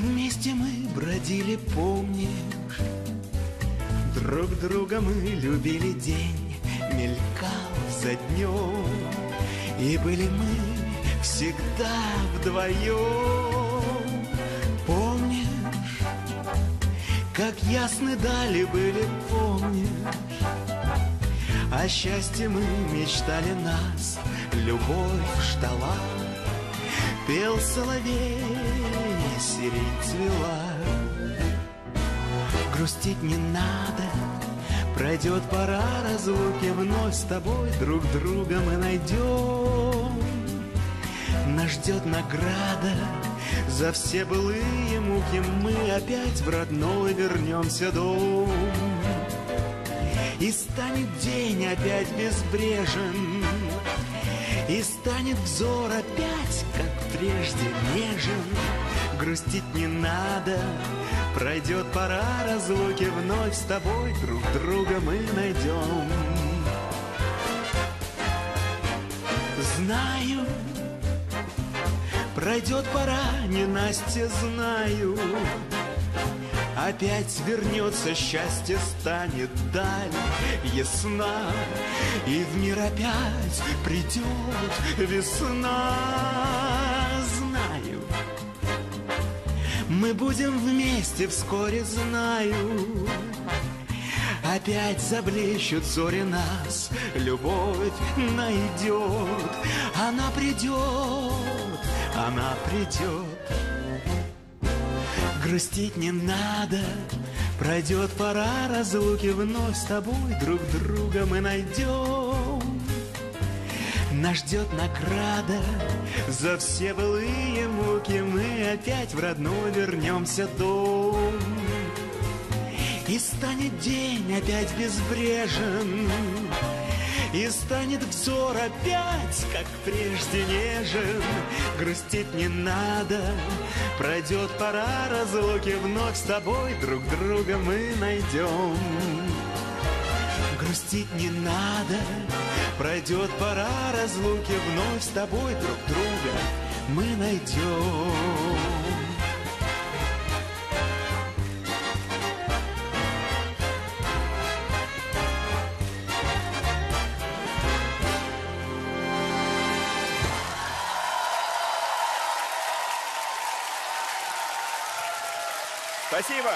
Вместе мы бродили, помнишь Друг друга мы любили день Мелькал за днем И были мы всегда вдвоем Помнишь, как ясны дали были, помнишь? О счастье мы мечтали нас Любовь ждала Пел соловей, сирень цвела. Грустить не надо Пройдет пора разлуки Вновь с тобой друг друга мы найдем. Нас ждет награда За все былые муки Мы опять в родной вернемся дом. И станет день опять безбрежен И станет взор опять, прежде, нежен. Грустить не надо Пройдет пора разлуки Вновь с тобой друг друга мы найдем. Знаю, пройдет пора, не Настя, знаю. Опять вернется счастье, станет даль ясна. И в мир опять придет весна мы будем вместе вскоре, знаю. Опять заблещут зори нас Любовь найдет. Она придет, она придет. Грустить не надо Пройдет пора разлуки Вновь с тобой друг друга мы найдем Нас ждет награда За все былые муки. Мы опять в родной вернемся дом. И станет день опять безбрежен и станет взор опять, как прежде нежен. Грустить не надо, пройдет пора разлуки Вновь с тобой друг друга мы найдем Грустить не надо, пройдет пора разлуки Вновь с тобой друг друга мы найдем Спасибо.